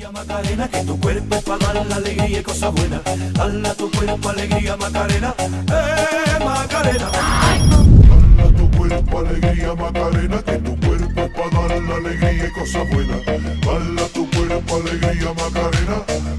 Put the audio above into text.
alegría, Macarena, que tu cuerpo es para dar la alegría y cosas buenas. Dala tu cuerpo alegría, Macarena, eh, Macarena. Dala tu cuerpo alegría, Macarena, que tu cuerpo es para dar la alegría y cosas buenas. Dala tu cuerpo alegría, Macarena.